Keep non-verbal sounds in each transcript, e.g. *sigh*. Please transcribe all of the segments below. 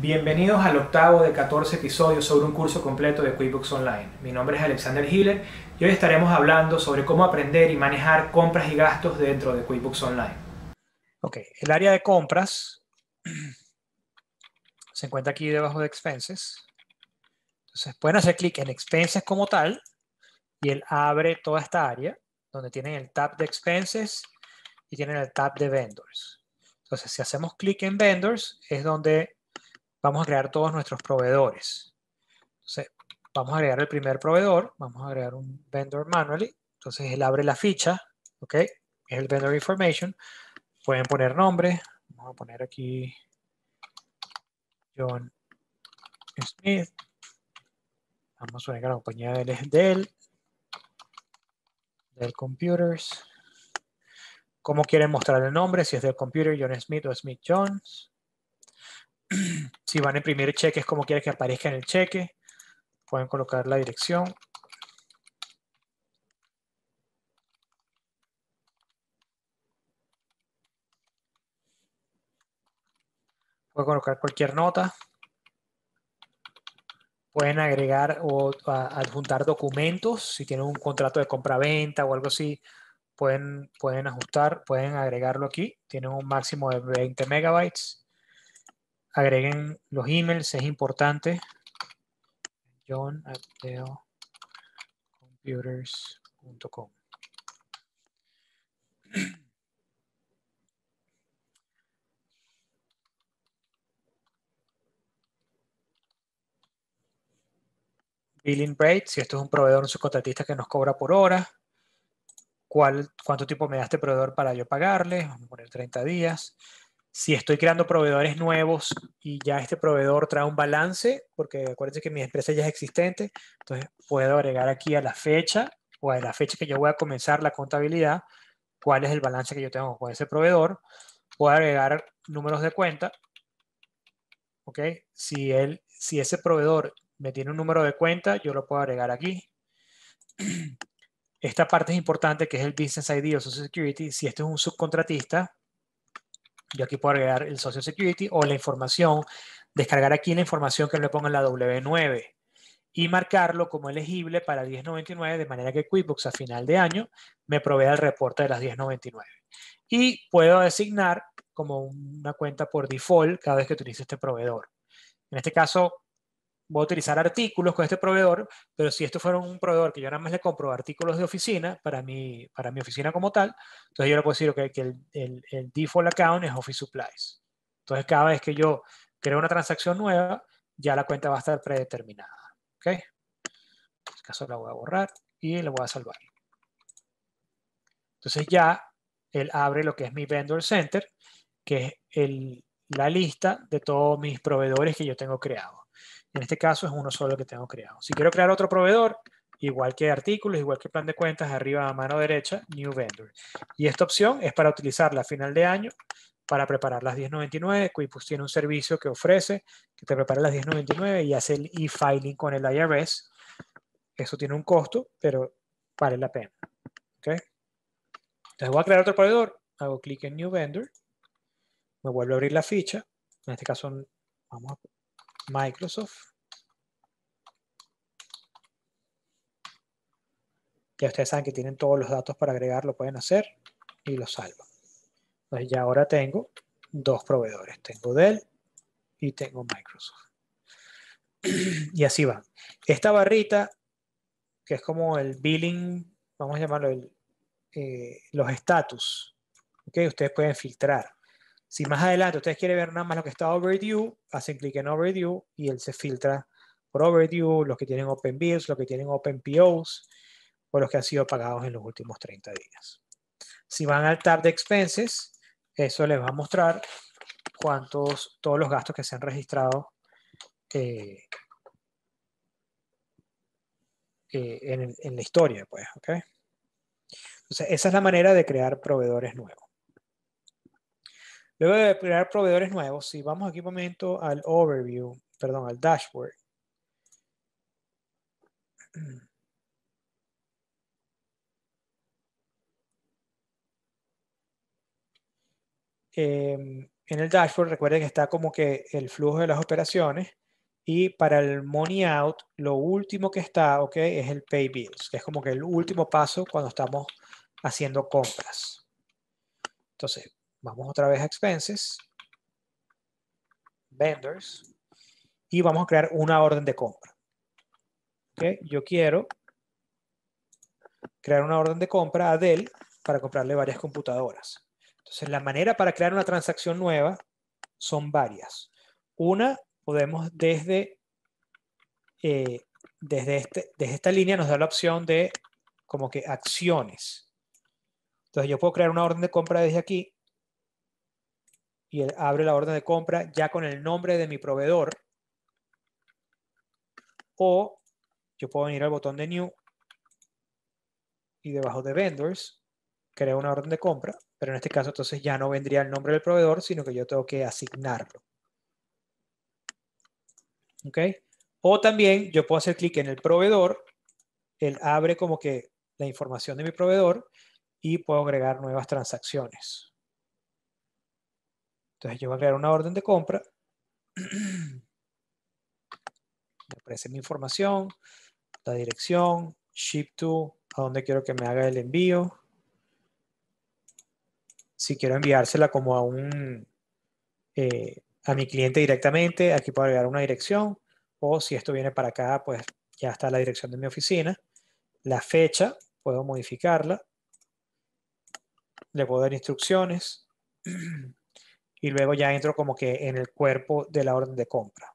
Bienvenidos al octavo de 14 episodios sobre un curso completo de QuickBooks Online. Mi nombre es Alexander Hiller y hoy estaremos hablando sobre cómo aprender y manejar compras y gastos dentro de QuickBooks Online. Ok, el área de compras *clears throat* se encuentra aquí debajo de Expenses. Entonces pueden hacer clic en Expenses como tal y él abre toda esta área donde tienen el tab de Expenses y tienen el tab de Vendors. Entonces si hacemos clic en Vendors es donde vamos a crear todos nuestros proveedores. Entonces, vamos a agregar el primer proveedor, vamos a agregar un vendor manually. Entonces, él abre la ficha, ¿ok? Es el vendor information. Pueden poner nombre. Vamos a poner aquí John Smith. Vamos a poner la compañía de él Dell. Dell Computers. ¿Cómo quieren mostrar el nombre? Si es del computer John Smith o Smith Jones. *clears throat* si van a imprimir cheques como quieren que aparezca en el cheque, pueden colocar la dirección. Pueden colocar cualquier nota. Pueden agregar o adjuntar documentos. Si tienen un contrato de compra-venta o algo así, pueden, pueden ajustar, pueden agregarlo aquí. Tienen un máximo de 20 megabytes agreguen los emails, es importante. John at computers.com. Billing rate, si esto es un proveedor, un subcontratista que nos cobra por hora. ¿Cuál, ¿Cuánto tiempo me da este proveedor para yo pagarle? Vamos a poner 30 días si estoy creando proveedores nuevos y ya este proveedor trae un balance, porque acuérdense que mi empresa ya es existente, entonces puedo agregar aquí a la fecha o a la fecha que yo voy a comenzar la contabilidad, cuál es el balance que yo tengo con ese proveedor. Puedo agregar números de cuenta. ¿Ok? Si, él, si ese proveedor me tiene un número de cuenta, yo lo puedo agregar aquí. *clears throat* Esta parte es importante, que es el Business ID o Social Security. Si este es un subcontratista, yo aquí puedo agregar el Social Security o la información, descargar aquí la información que le pongo en la W9 y marcarlo como elegible para 1099 de manera que QuickBooks a final de año me provea el reporte de las 1099. Y puedo designar como una cuenta por default cada vez que utilice este proveedor. En este caso, voy a utilizar artículos con este proveedor, pero si esto fuera un proveedor que yo nada más le compro artículos de oficina para mi, para mi oficina como tal, entonces yo le puedo decir que el, default account es Office Supplies. Entonces cada vez que yo creo una transacción nueva, ya la cuenta va a estar predeterminada. ¿Ok? En este caso la voy a borrar y la voy a salvar. Entonces ya él abre lo que es mi Vendor Center, que es la lista de todos mis proveedores que yo tengo creados. En este caso es uno solo que tengo creado. Si quiero crear otro proveedor, igual que artículos, igual que plan de cuentas, arriba a mano derecha, New Vendor. Y esta opción es para utilizarla a final de año para preparar las 1099. QuickBooks tiene un servicio que ofrece que te prepara las 1099 y hace el e-filing con el IRS. Eso tiene un costo, pero vale la pena. ¿Okay? Entonces voy a crear otro proveedor, hago clic en New Vendor, me vuelvo a abrir la ficha. En este caso, vamos a Microsoft. Ya ustedes saben que tienen todos los datos para agregar, lo pueden hacer y lo salvan. Entonces ya ahora tengo dos proveedores. Tengo Dell y tengo Microsoft. *clears throat* y así va. Esta barrita, que es como el billing, vamos a llamarlo eh, los estatus, ¿okay? ustedes pueden filtrar. Si más adelante ustedes quieren ver nada más lo que está overdue, hacen clic en overdue y él se filtra por overdue, los que tienen open bills, los que tienen open POs o los que han sido pagados en los últimos 30 días. Si van al tab de expenses, eso les va a mostrar cuántos, todos los gastos que se han registrado eh, eh, en, la historia, pues, ¿ok? Entonces, esa es la manera de crear proveedores nuevos. Luego de crear proveedores nuevos, si vamos aquí un momento al overview, perdón, al dashboard. *clears throat* Em, en el dashboard, recuerden que está como que el flujo de las operaciones y para el money out, lo último que está, ok, es el pay bills, que es como que el último paso cuando estamos haciendo compras. Entonces, vamos otra vez a expenses, vendors, y vamos a crear una orden de compra. Ok, yo quiero crear una orden de compra a Dell para comprarle varias computadoras. Entonces, la manera para crear una transacción nueva son varias. Una, podemos desde, eh, desde, este, desde esta línea nos da la opción de como que acciones. Entonces, yo puedo crear una orden de compra desde aquí y abre la orden de compra ya con el nombre de mi proveedor. O yo puedo venir al botón de New y debajo de Vendors creo una orden de compra, pero en este caso entonces ya no vendría el nombre del proveedor, sino que yo tengo que asignarlo. ¿Ok? O también yo puedo hacer clic en el proveedor, él abre como que la información de mi proveedor y puedo agregar nuevas transacciones. Entonces yo voy a crear una orden de compra. *clears throat* Me aparece mi información, la dirección, ship to, a dónde quiero que me haga el envío. Si quiero enviársela como a un eh, a mi cliente directamente, aquí puedo agregar una dirección. O si esto viene para acá, pues ya está la dirección de mi oficina. La fecha, puedo modificarla. Le puedo dar instrucciones. *clears throat* Y luego ya entro como que en el cuerpo de la orden de compra.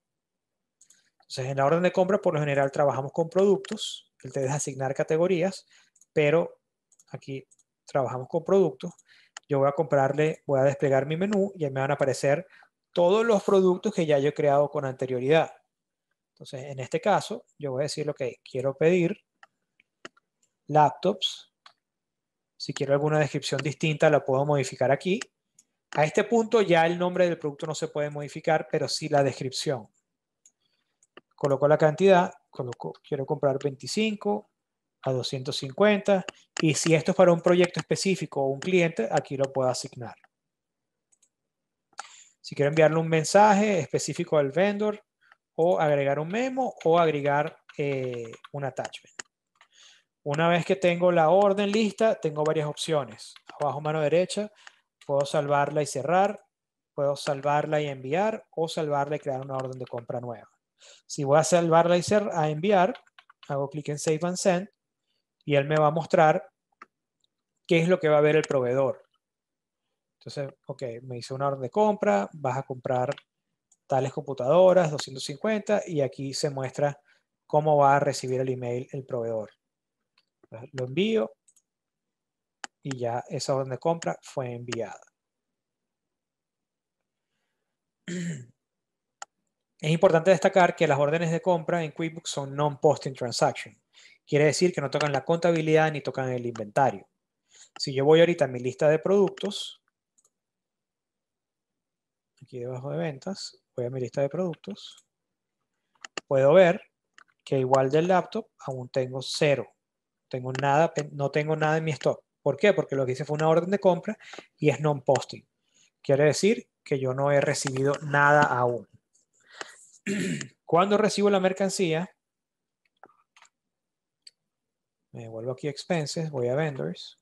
Entonces, en la orden de compra, por lo general, trabajamos con productos él te deja asignar categorías, pero aquí trabajamos con productos. Yo voy a comprarle, voy a desplegar mi menú y me van a aparecer todos los productos que ya yo he creado con anterioridad. Entonces, en este caso, yo voy a decir lo que quiero pedir laptops. Si quiero alguna descripción distinta, la puedo modificar aquí. A este punto ya el nombre del producto no se puede modificar, pero sí la descripción. Coloco la cantidad quiero comprar 25 a 250 y si esto es para un proyecto específico o un cliente, aquí lo puedo asignar. Si quiero enviarle un mensaje específico al vendor o agregar un memo o agregar eh, un attachment. Una vez que tengo la orden lista, tengo varias opciones. Abajo mano derecha, puedo salvarla y cerrar, puedo salvarla y enviar o salvarla y crear una orden de compra nueva. Si voy a salvarla y a enviar, hago clic en Save and Send y él me va a mostrar qué es lo que va a ver el proveedor. Entonces, ok, me hice una orden de compra, vas a comprar tales computadoras, 250, y aquí se muestra cómo va a recibir el email el proveedor. Lo envío y ya esa orden de compra fue enviada. *clears throat* Es importante destacar que las órdenes de compra en QuickBooks son non-posting transaction. Quiere decir que no tocan la contabilidad ni tocan el inventario. Si yo voy ahorita a mi lista de productos, aquí debajo de ventas, voy a mi lista de productos, puedo ver que igual del laptop aún tengo cero. Tengo nada, no tengo nada en mi stock. ¿Por qué? Porque lo que hice fue una orden de compra y es non-posting. Quiere decir que yo no he recibido nada aún. *clears throat* Cuando recibo la mercancía, me vuelvo aquí expenses, voy a vendors.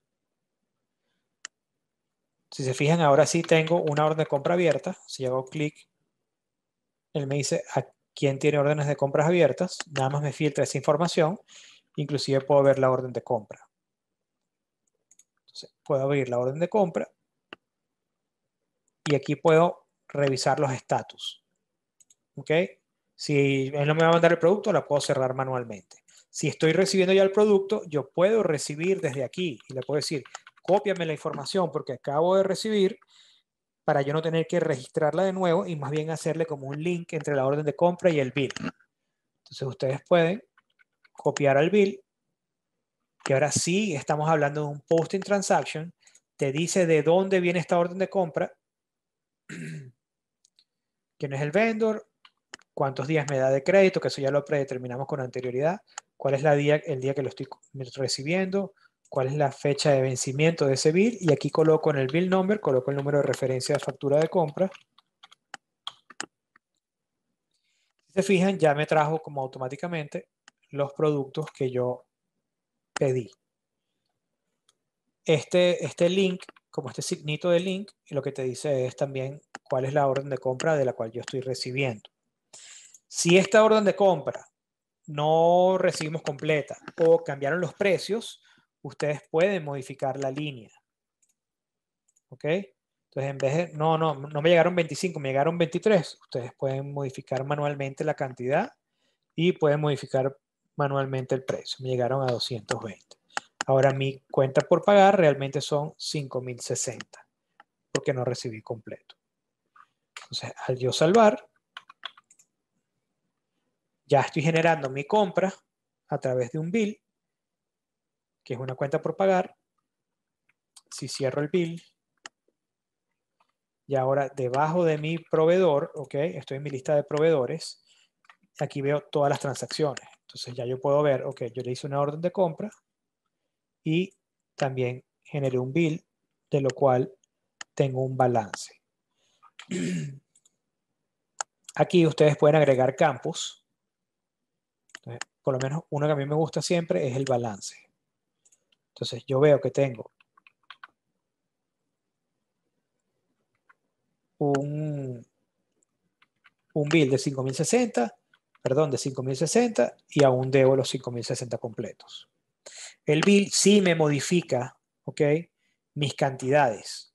Si se fijan, ahora sí tengo una orden de compra abierta. Si hago clic, él me dice a quién tiene órdenes de compras abiertas. Nada más me filtra esa información. Inclusive puedo ver la orden de compra. Puedo abrir la orden de compra y aquí puedo revisar los estatus. ¿Ok? Si él no me va a mandar el producto, la puedo cerrar manualmente. Si estoy recibiendo ya el producto, yo puedo recibir desde aquí y le puedo decir, cópiame la información porque acabo de recibir para yo no tener que registrarla de nuevo y más bien hacerle como un link entre la orden de compra y el bill. Entonces ustedes pueden copiar al bill, que ahora sí estamos hablando de un posting transaction, te dice de dónde viene esta orden de compra, *clears throat* quién es el vendor, cuántos días me da de crédito, que eso ya lo predeterminamos con anterioridad, cuál es la día, el día que lo estoy recibiendo, cuál es la fecha de vencimiento de ese bill, y aquí coloco en el bill number, coloco el número de referencia de factura de compra. Si se fijan, ya me trajo como automáticamente los productos que yo pedí. Este, este link, como este signito de link, lo que te dice es también cuál es la orden de compra de la cual yo estoy recibiendo. Si esta orden de compra no recibimos completa o cambiaron los precios, ustedes pueden modificar la línea. ¿Ok? Entonces, en vez de, no, no, no me llegaron 25, me llegaron 23, ustedes pueden modificar manualmente la cantidad y pueden modificar manualmente el precio. Me llegaron a 220. Ahora mi cuenta por pagar realmente son 5060 porque no recibí completo. Entonces, al yo salvar, ya estoy generando mi compra a través de un bill, que es una cuenta por pagar. Si cierro el bill, y ahora debajo de mi proveedor, ok, estoy en mi lista de proveedores, aquí veo todas las transacciones. Entonces ya yo puedo ver, ok, yo le hice una orden de compra y también generé un bill, de lo cual tengo un balance. *clears throat* Aquí ustedes pueden agregar campos. por lo menos uno que a mí me gusta siempre es el balance. Entonces yo veo que tengo un, un bill de 5060, perdón, de 5060 y aún debo los 5060 completos. El bill sí me modifica, ¿ok? Mis cantidades.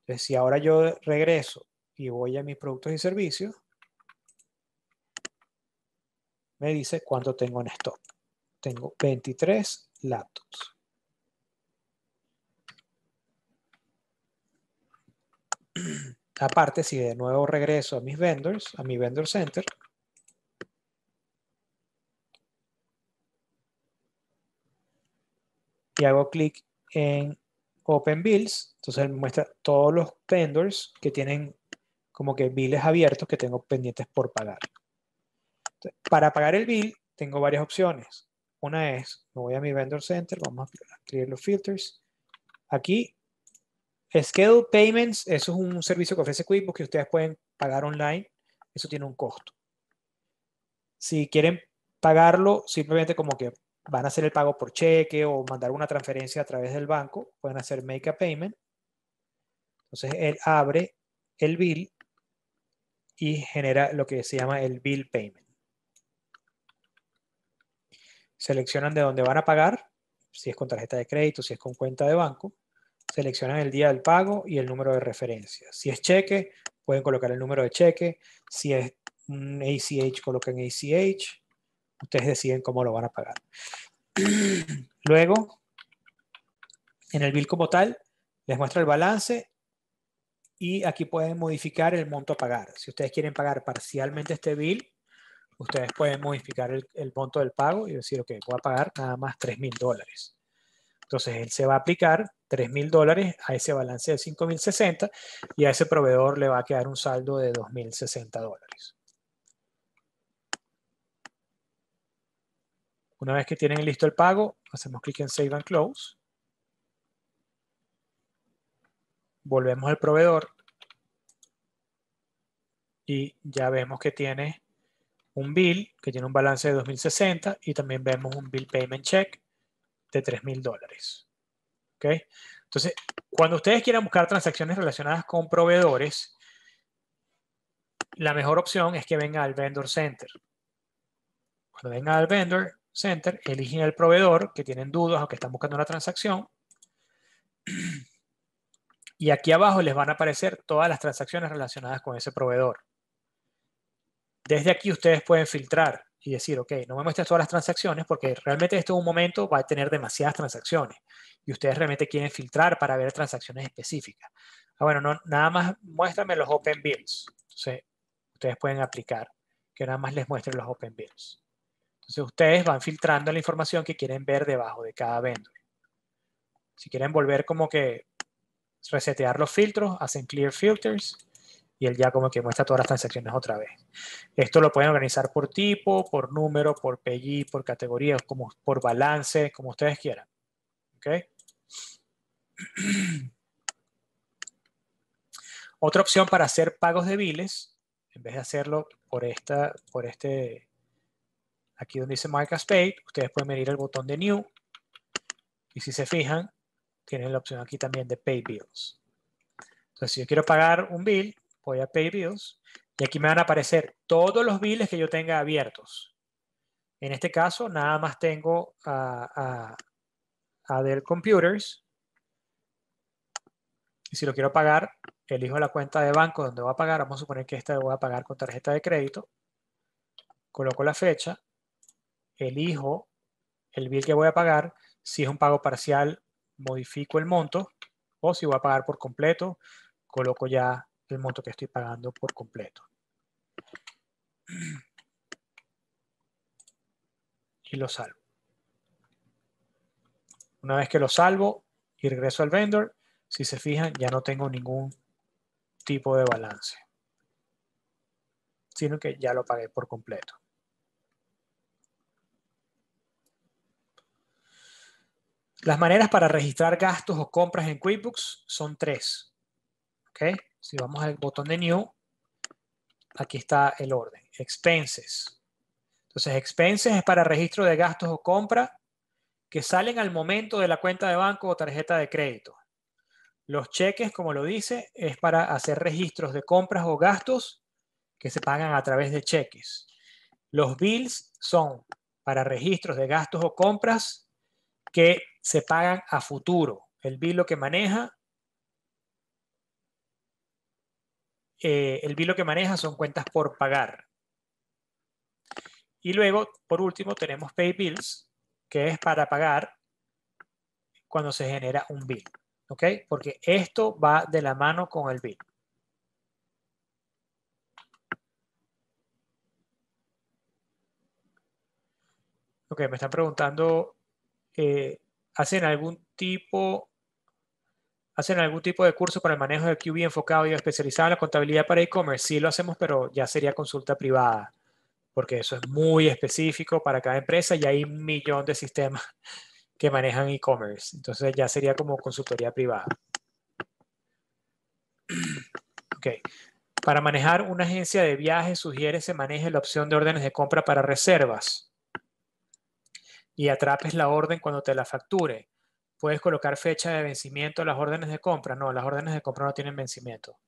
Entonces, si ahora yo regreso y voy a mis productos y servicios, me dice cuánto tengo en stock. Tengo 23 laptops. *clears throat* Aparte, si de nuevo regreso a mis vendors, a mi vendor center, y hago clic en Open Bills, entonces me muestra todos los vendors que tienen como que billes abiertos que tengo pendientes por pagar. para pagar el bill tengo varias opciones. Una es, me voy a mi vendor center, vamos a crear los filters. Aquí Schedule Payments, eso es un servicio que ofrece QuickBooks que ustedes pueden pagar online. Eso tiene un costo. Si quieren pagarlo, simplemente como que van a hacer el pago por cheque o mandar una transferencia a través del banco, pueden hacer Make a Payment. Entonces, él abre el bill y genera lo que se llama el Bill Payment. Seleccionan de dónde van a pagar, si es con tarjeta de crédito, si es con cuenta de banco seleccionan el día del pago y el número de referencia. Si es cheque, pueden colocar el número de cheque. Si es un ACH, coloquen ACH. Ustedes deciden cómo lo van a pagar. *clears throat* Luego, en el bill como tal, les muestra el balance y aquí pueden modificar el monto a pagar. Si ustedes quieren pagar parcialmente este bill, ustedes pueden modificar el, monto del pago y decir, ok, voy a pagar nada más 3 mil dólares. Entonces, él se va a aplicar 3 mil dólares a ese balance de 5.060 y a ese proveedor le va a quedar un saldo de 2.060 dólares. Una vez que tienen listo el pago, hacemos clic en Save and Close. Volvemos al proveedor y ya vemos que tiene un bill que tiene un balance de 2060 y también vemos un bill payment check de 3.000 dólares. Entonces, cuando ustedes quieran buscar transacciones relacionadas con proveedores, la mejor opción es que venga al Vendor Center. Cuando venga al Vendor Center, eligen el proveedor que tienen dudas o que están buscando una transacción. Y aquí abajo les van a aparecer todas las transacciones relacionadas con ese proveedor. Desde aquí ustedes pueden filtrar y decir, ok, no me muestres todas las transacciones porque realmente esto en un momento va a tener demasiadas transacciones y ustedes realmente quieren filtrar para ver transacciones específicas. Ah, bueno, no, nada más muéstrame los Open Bills. Entonces, ustedes pueden aplicar que nada más les muestre los Open Bills. Entonces, ustedes van filtrando la información que quieren ver debajo de cada vendor. Si quieren volver como que resetear los filtros, hacen Clear Filters y él ya como que muestra todas las transacciones otra vez. Esto lo pueden organizar por tipo, por número, por PI, por categoría, como por balance, como ustedes quieran. *clears throat* Otra opción para hacer pagos de biles en vez de hacerlo por esta, por este, aquí donde dice Mark as Paid, ustedes pueden venir al botón de New y si se fijan, tienen la opción aquí también de Pay Bills. Entonces, si yo quiero pagar un bill, voy a Pay Bills y aquí me van a aparecer todos los billes que yo tenga abiertos. En este caso, nada más tengo a, a, Computers. Y si lo quiero pagar, elijo la cuenta de banco donde voy a pagar. Vamos a suponer que esta voy a pagar con tarjeta de crédito. Coloco la fecha. Elijo el bill que voy a pagar. Si es un pago parcial, modifico el monto. O si voy a pagar por completo, coloco ya el monto que estoy pagando por completo. *clears throat* Y lo salvo. Una vez que lo salvo y regreso al vendor, si se fijan, ya no tengo ningún tipo de balance, sino que ya lo pagué por completo. Las maneras para registrar gastos o compras en QuickBooks son tres. ¿Ok? Si vamos al botón de New, aquí está el orden. Expenses. Entonces, expenses es para registro de gastos o compra que salen al momento de la cuenta de banco o tarjeta de crédito. Los cheques, como lo dice, es para hacer registros de compras o gastos que se pagan a través de cheques. Los bills son para registros de gastos o compras que se pagan a futuro. El bill lo que maneja, eh, el bill lo que maneja son cuentas por pagar. Y luego, por último, tenemos pay bills, que es para pagar cuando se genera un bill. ¿ok? Porque esto va de la mano con el bill. Ok, me están preguntando, eh, ¿hacen algún tipo ¿Hacen algún tipo de curso para el manejo del QB enfocado y especializado en la contabilidad para e-commerce? Sí lo hacemos, pero ya sería consulta privada, porque eso es muy específico para cada empresa y hay un millón de sistemas *laughs* que manejan e-commerce. Entonces ya sería como consultoría privada. *clears throat* Ok. Para manejar una agencia de viajes, sugiere se maneje la opción de órdenes de compra para reservas y atrapes la orden cuando te la facture. Puedes colocar fecha de vencimiento a las órdenes de compra. No, las órdenes de compra no tienen vencimiento.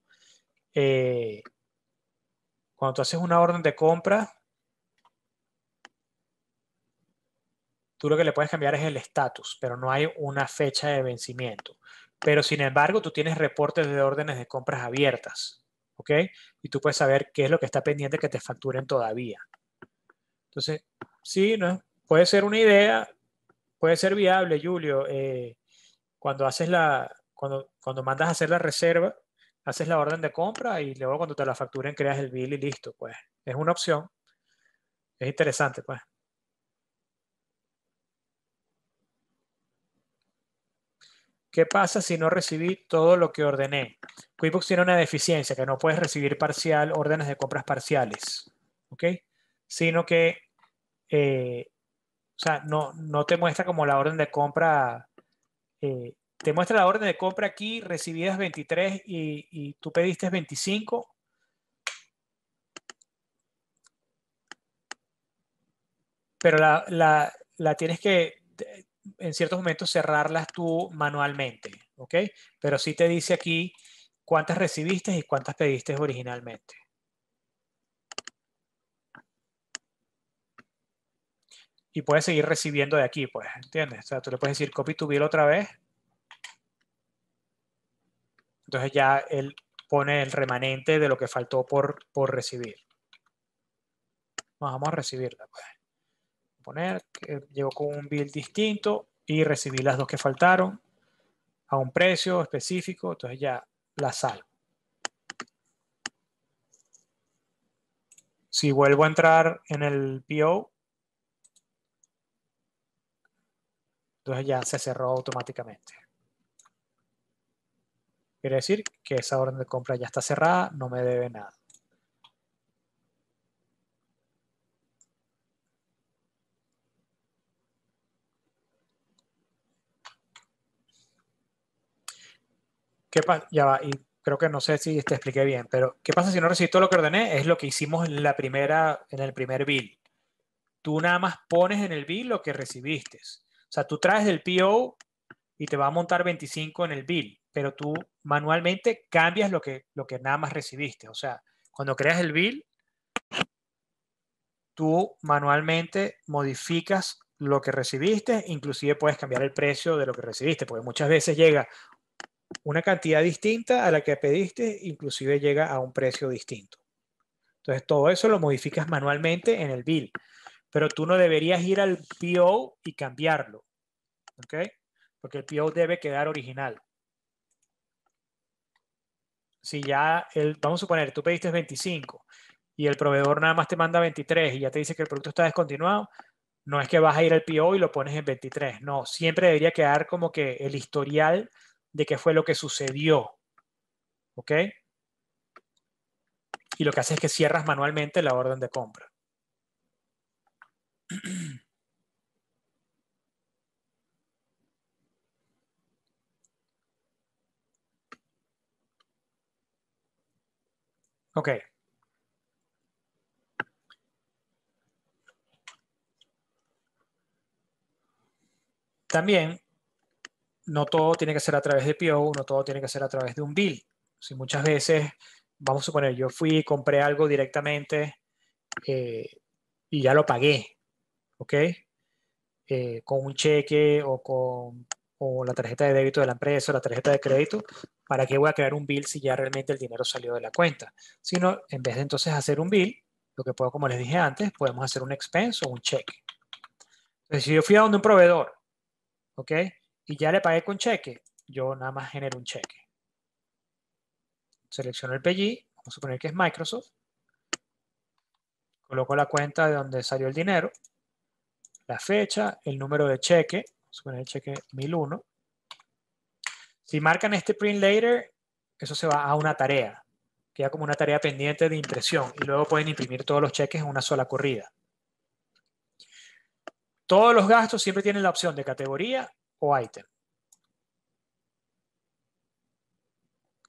Eh, cuando tú haces una orden de compra, tú lo que le puedes cambiar es el estatus, pero no hay una fecha de vencimiento. Pero sin embargo, tú tienes reportes de órdenes de compras abiertas, ¿ok? Y tú puedes saber qué es lo que está pendiente que te facturen todavía. Entonces, sí, ¿no? Puede ser una idea, puede ser viable, Julio. Eh, cuando haces la, cuando, cuando mandas a hacer la reserva, haces la orden de compra y luego cuando te la facturen creas el bill y listo, pues. Es una opción. Es interesante, pues. ¿Qué pasa si no recibí todo lo que ordené? QuickBooks tiene una deficiencia que no puedes recibir parcial órdenes de compras parciales, ¿ok? Sino que, eh, o sea, no, no te muestra como la orden de compra, eh, te muestra la orden de compra aquí, recibidas 23 y, tú pediste 25. Pero la, la tienes que en ciertos momentos cerrarlas tú manualmente, ¿ok? Pero sí te dice aquí cuántas recibiste y cuántas pediste originalmente. Y puedes seguir recibiendo de aquí, pues, ¿entiendes? O sea, tú le puedes decir copy to bill otra vez. Entonces ya él pone el remanente de lo que faltó por, por recibir. Vamos a recibirla, pues poner que llegó con un bill distinto y recibí las dos que faltaron a un precio específico, entonces ya la salvo. Si vuelvo a entrar en el PO, entonces ya se cerró automáticamente. Quiere decir que esa orden de compra ya está cerrada, no me debe nada. ¿Qué? Ya va. Y creo que no sé si te expliqué bien, pero ¿qué pasa si no recibí todo lo que ordené? Es lo que hicimos en, la primera, en el primer bill. Tú nada más pones en el bill lo que recibiste. Sea, tú traes el PO y te va a montar 25 en el bill, pero tú manualmente cambias lo que, lo que nada más recibiste. O sea, cuando creas el bill, tú manualmente modificas lo que recibiste, inclusive puedes cambiar el precio de lo que recibiste, porque muchas veces llega una cantidad distinta a la que pediste, inclusive llega a un precio distinto. Entonces, todo eso lo modificas manualmente en el bill, pero tú no deberías ir al PO y cambiarlo, ¿ok? Porque el PO debe quedar original. Si ya, el, vamos a suponer, tú pediste 25 y el proveedor nada más te manda 23 y ya te dice que el producto está descontinuado, no es que vas a ir al PO y lo pones en 23, no, siempre debería quedar como que el historial de qué fue lo que sucedió. ¿Ok? Y lo que hace es que cierras manualmente la orden de compra. *clears throat* Ok. También no todo tiene que ser a través de PO, no todo tiene que ser a través de un bill. Si muchas veces, vamos a suponer, yo fui y compré algo directamente eh, y ya lo pagué, ¿ok? Eh, con un cheque o con o la tarjeta de débito de la empresa o la tarjeta de crédito, ¿para qué voy a crear un bill si ya realmente el dinero salió de la cuenta? Sino, en vez de entonces hacer un bill, lo que puedo, como les dije antes, podemos hacer un expense o un cheque. Entonces, si yo fui a donde un proveedor, ¿ok? y ya le pagué con cheque, yo nada más genero un cheque. Selecciono el PG, vamos a suponer que es Microsoft. Coloco la cuenta de donde salió el dinero, la fecha, el número de cheque, suponer el cheque 1001. Si marcan este print later, eso se va a una tarea. Queda como una tarea pendiente de impresión y luego pueden imprimir todos los cheques en una sola corrida. Todos los gastos siempre tienen la opción de categoría o item.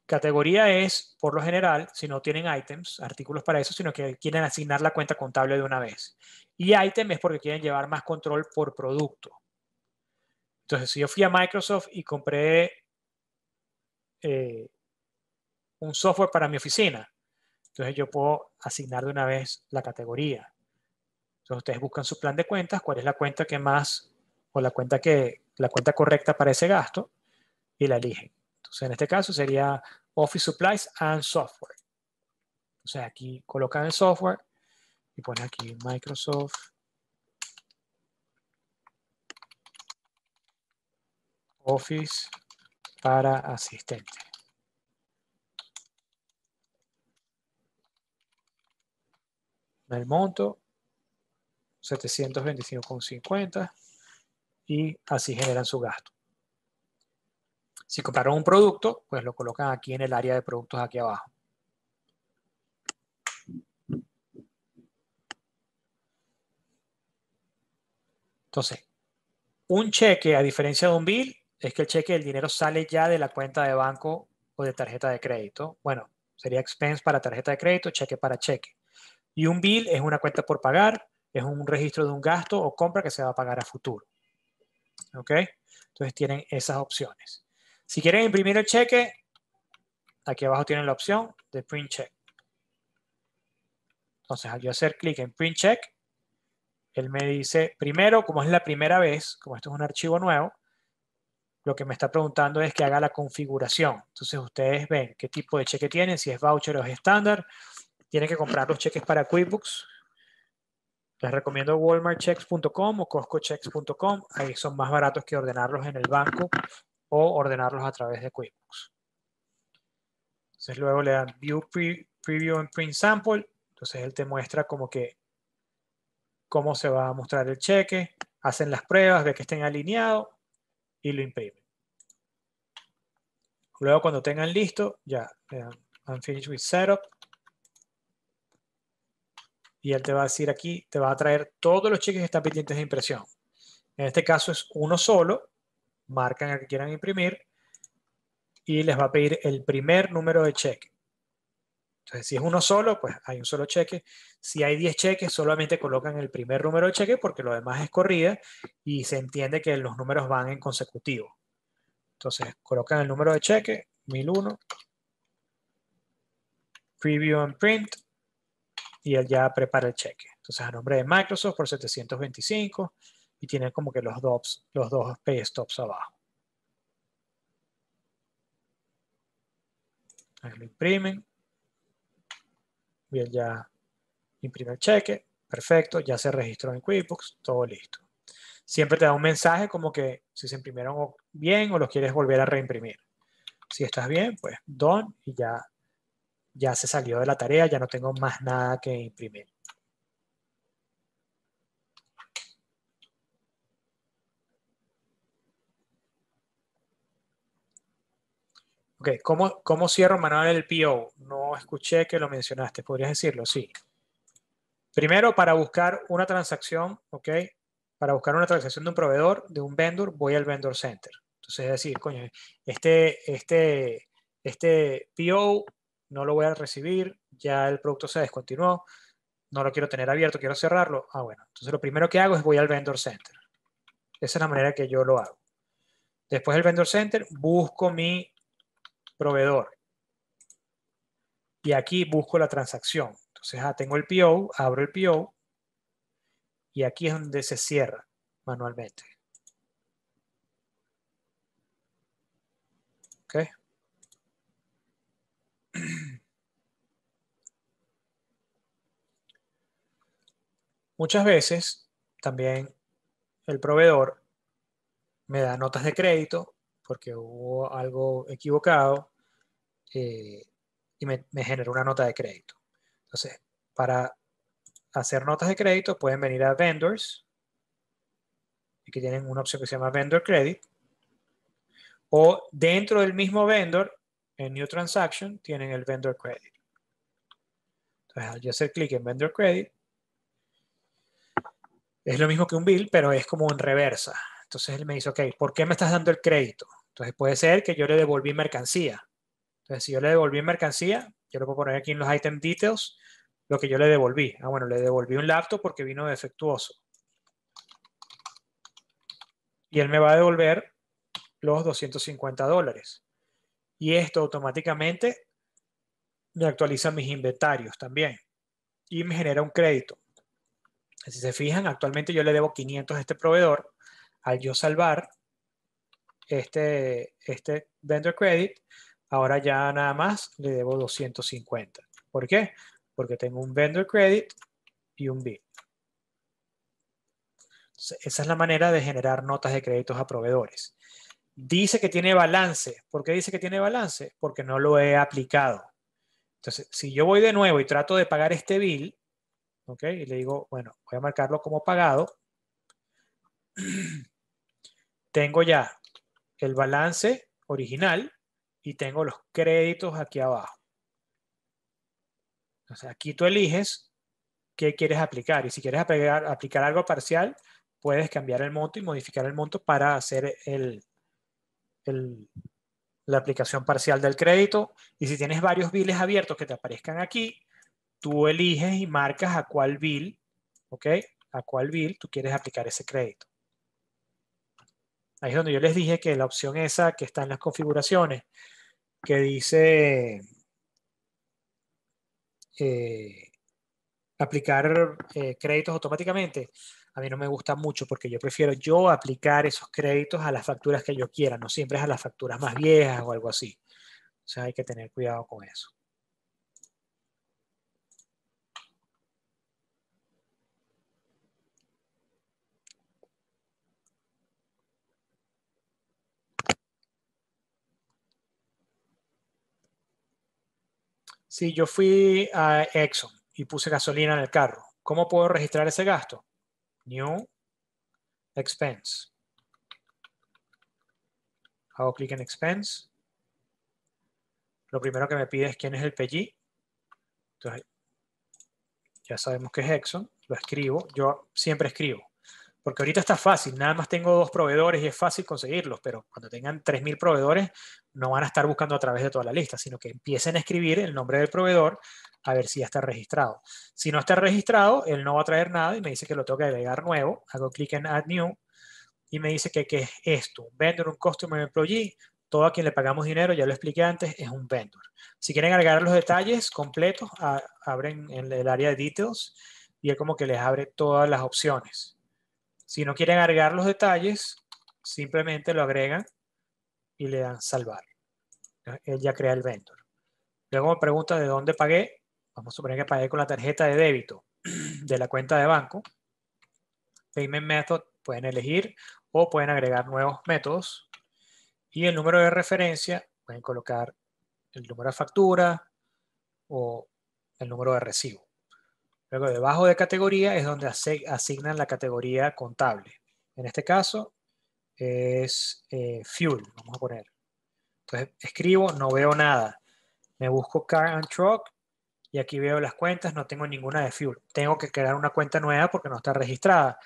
Categoría es, por lo general, si no tienen items, artículos para eso, sino que quieren asignar la cuenta contable de una vez. Y item es porque quieren llevar más control por producto. Entonces, si yo fui a Microsoft y compré eh, un software para mi oficina, entonces yo puedo asignar de una vez la categoría. Entonces, ustedes buscan su plan de cuentas, cuál es la cuenta que más, o la cuenta que, la cuenta correcta para ese gasto y la eligen. Entonces, en este caso sería Office Supplies and Software. O sea, aquí colocan el software y ponen aquí Microsoft Office para asistente. El monto, 725,50 y así generan su gasto. Si compraron un producto, pues lo colocan aquí en el área de productos aquí abajo. Entonces, un cheque, a diferencia de un bill, es que el cheque, el dinero sale ya de la cuenta de banco o de tarjeta de crédito. Bueno, sería expense para tarjeta de crédito, cheque para cheque. Y un bill es una cuenta por pagar, es un registro de un gasto o compra que se va a pagar a futuro. ¿Ok? Entonces tienen esas opciones. Si quieren imprimir el cheque, aquí abajo tienen la opción de print check. Entonces, al hacer clic en print check, él me dice, primero, como es la primera vez, como esto es un archivo nuevo, lo que me está preguntando es que haga la configuración. Entonces, ustedes ven qué tipo de cheque tienen, si es voucher o es estándar. Tienen que comprar los cheques para QuickBooks, les recomiendo walmartchecks.com o costcochecks.com. Ahí son más baratos que ordenarlos en el banco o ordenarlos a través de QuickBooks. Entonces luego le dan View Preview and Print Sample. Entonces él te muestra como que cómo se va a mostrar el cheque. Hacen las pruebas, ve que estén alineados y lo imprimen. Luego cuando tengan listo, ya le dan Unfinished with Setup y él te va a decir aquí, te va a traer todos los cheques que están pendientes de impresión. En este caso es uno solo, marcan el que quieran imprimir y les va a pedir el primer número de cheque. Entonces, si es uno solo, pues hay un solo cheque. Si hay 10 cheques, solamente colocan el primer número de cheque porque lo demás es corrida y se entiende que los números van en consecutivo. Entonces, colocan el número de cheque, 1001, preview and print, y él ya prepara el cheque. Entonces, a nombre de Microsoft por 725 y tienen como que los dos, los dos pay stops abajo. Ahí lo imprimen él ya imprime el cheque, perfecto, ya se registró en QuickBooks, todo listo. Siempre te da un mensaje como que si se imprimieron bien o los quieres volver a reimprimir. Si estás bien, pues done y ya, ya se salió de la tarea, ya no tengo más nada que imprimir. Ok, ¿cómo, ¿cómo cierro manual el PO? No escuché que lo mencionaste, ¿podrías decirlo? Sí. Primero, para buscar una transacción, ok, para buscar una transacción de un proveedor, de un vendor, voy al Vendor Center. Entonces, es decir, coño, este, este, este PO no lo voy a recibir, ya el producto se descontinuó, no lo quiero tener abierto, quiero cerrarlo. Ah, bueno, entonces lo primero que hago es voy al Vendor Center. Esa es la manera que yo lo hago. Después del Vendor Center, busco mi proveedor. Y aquí busco la transacción. Entonces, ah, tengo el PO, abro el PO y aquí es donde se cierra manualmente. ¿Ok? *clears throat* Muchas veces también el proveedor me da notas de crédito porque hubo algo equivocado eh, y me, generó una nota de crédito. Entonces, para hacer notas de crédito pueden venir a Vendors, y que tienen una opción que se llama Vendor Credit, o dentro del mismo vendor, en New Transaction, tienen el Vendor Credit. Entonces, al hacer clic en Vendor Credit, es lo mismo que un bill, pero es como en reversa. Entonces él me dice, ok, ¿por qué me estás dando el crédito? Entonces puede ser que yo le devolví mercancía. Entonces si yo le devolví mercancía, yo lo puedo poner aquí en los item details, lo que yo le devolví. Ah, bueno, le devolví un laptop porque vino defectuoso. Y él me va a devolver los 250 dólares. Y esto automáticamente me actualiza mis inventarios también. Y me genera un crédito. Si se fijan, actualmente yo le debo 500 a este proveedor al yo salvar este, este vendor credit, ahora ya nada más le debo 250. ¿Por qué? Porque tengo un vendor credit y un bill. esa es la manera de generar notas de créditos a proveedores. Dice que tiene balance. ¿Por qué dice que tiene balance? Porque no lo he aplicado. Entonces, si yo voy de nuevo y trato de pagar este bill, ¿ok? Y le digo, bueno, voy a marcarlo como pagado. *clears throat* tengo ya el balance original y tengo los créditos aquí abajo. Entonces aquí tú eliges qué quieres aplicar y si quieres aplicar, algo parcial, puedes cambiar el monto y modificar el monto para hacer el, la aplicación parcial del crédito. Y si tienes varios biles abiertos que te aparezcan aquí, tú eliges y marcas a cuál bill, ¿ok? A cuál bill tú quieres aplicar ese crédito. Ahí es donde yo les dije que la opción esa que está en las configuraciones, que dice eh, aplicar eh, créditos automáticamente, a mí no me gusta mucho porque yo prefiero yo aplicar esos créditos a las facturas que yo quiera, no siempre es a las facturas más viejas o algo así. O sea, hay que tener cuidado con eso. Si yo fui a Exxon y puse gasolina en el carro, ¿cómo puedo registrar ese gasto? New Expense. Hago clic en Expense. Lo primero que me pide es quién es el PG. Entonces, ya sabemos que es Exxon. Lo escribo. Yo siempre escribo. Porque ahorita está fácil, nada más tengo dos proveedores y es fácil conseguirlos, pero cuando tengan 3.000 proveedores no van a estar buscando a través de toda la lista, sino que empiecen a escribir el nombre del proveedor a ver si ya está registrado. Si no está registrado, él no va a traer nada y me dice que lo tengo que agregar nuevo. Hago clic en Add New y me dice que qué es esto, un vendor, un customer employee, todo a quien le pagamos dinero, ya lo expliqué antes, es un vendor. Si quieren agregar los detalles completos, abren en el área de details y es como que les abre todas las opciones. Si no quieren agregar los detalles, simplemente lo agregan y le dan salvar. Él ya crea el vendor. Luego me pregunta de dónde pagué. Vamos a suponer que pagué con la tarjeta de débito *clears throat* de la cuenta de banco. Payment Method pueden elegir o pueden agregar nuevos métodos. Y el número de referencia pueden colocar el número de factura o el número de recibo. Luego, debajo de categoría es donde asignan la categoría contable. En este caso es eh, fuel, vamos a poner. Entonces, escribo, no veo nada. Me busco car and truck y aquí veo las cuentas, no tengo ninguna de fuel. Tengo que crear una cuenta nueva porque no está registrada.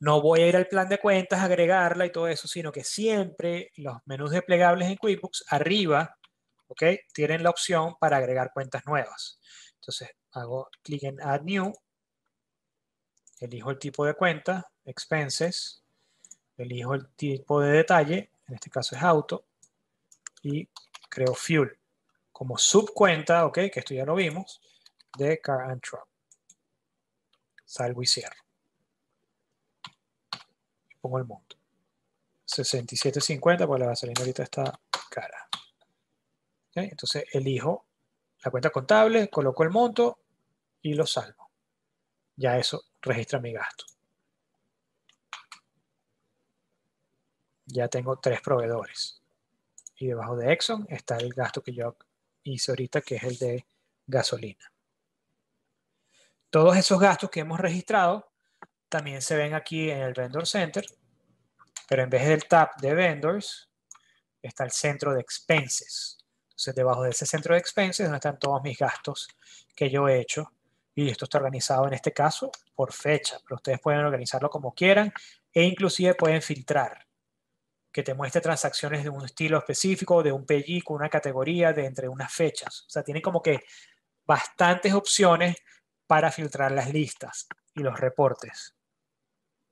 No voy a ir al plan de cuentas, agregarla y todo eso, sino que siempre los menús desplegables en QuickBooks arriba, ¿ok? Tienen la opción para agregar cuentas nuevas. Entonces, hago clic en Add New, elijo el tipo de cuenta, Expenses, elijo el tipo de detalle, en este caso es Auto, y creo Fuel como subcuenta, ok, que esto ya lo vimos, de Car and Truck. Salgo y cierro. pongo el monto. 67.50, porque la gasolina ahorita está cara. entonces elijo la cuenta contable, coloco el monto y lo salvo. Ya eso registra mi gasto. Ya tengo tres proveedores. Y debajo de Exxon está el gasto que yo hice ahorita, que es el de gasolina. Todos esos gastos que hemos registrado también se ven aquí en el Vendor Center, pero en vez del tab de Vendors, está el centro de Expenses. Entonces, debajo de ese centro de expenses, donde están todos mis gastos que yo he hecho. Y esto está organizado en este caso por fecha, pero ustedes pueden organizarlo como quieran e inclusive pueden filtrar que te muestre transacciones de un estilo específico, de un con una categoría, de entre unas fechas. O sea, tienen como que bastantes opciones para filtrar las listas y los reportes.